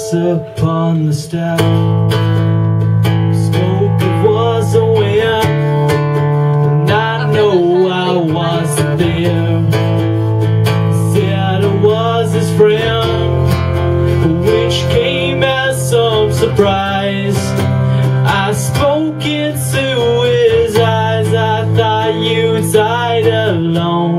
glass upon the step Spoke it was a wind And I know I wasn't there. Said I was his friend Which came as some surprise. I spoke into his eyes I thought you died alone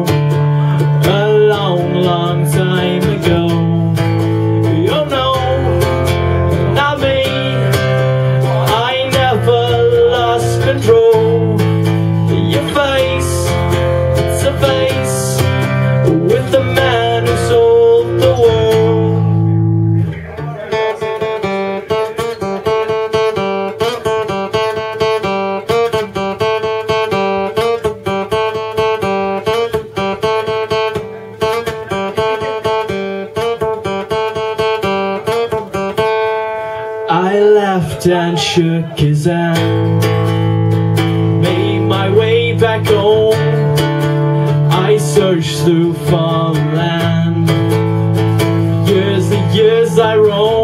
Laughed and shook his hand. Made my way back home. I searched through farmland. Years and years I roamed